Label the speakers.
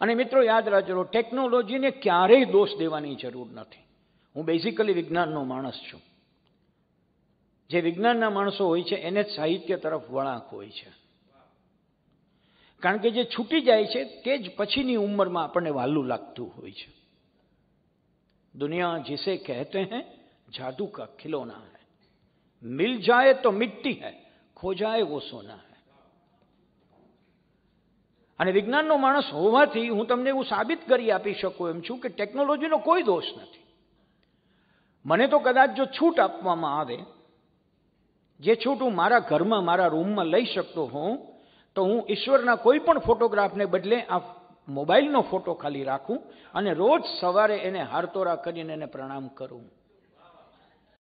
Speaker 1: અને મિત્રો યાદ રાખજો, ટેકનોલોજીને ક્યારેય દોષ દેવાની જરૂર નથી. હું બેઝિકલી વિજ્ઞાનનો માણસ છું. જે વિજ્ઞાનના માણસો હોય છે, એને જ સાહિત્ય તરફ વળાંક હોય છે. કારણ કે જે છૂટી જાય છે, તે જ પછીની ઉંમરમાં આપણને વહાલું લાગતું હોય છે. દુનિયા જિસે કહેતે હૈ, જાદુ કા ખિલોના હૈ. મિલ જાય તો મિટ્ટી હૈ, ખો જાય વો સોના હૈ. અને વિજ્ઞાનનો માણસ હોવાથી હું તમને એવું સાબિત કરી આપી શકું એમ છું કે ટેકનોલોજીનો કોઈ દોષ નથી. મને તો કદાચ જો છૂટ આપવામાં આવે, જે છૂટ હું મારા ઘરમાં, મારા રૂમમાં લઈ શકતો હોઉં, તો હું ઈશ્વરના કોઈ પણ ફોટોગ્રાફને બદલે આ મોબાઈલનો ફોટો ખાલી રાખું અને રોજ સવારે એને હારતોરા કરીને એને પ્રણામ કરું.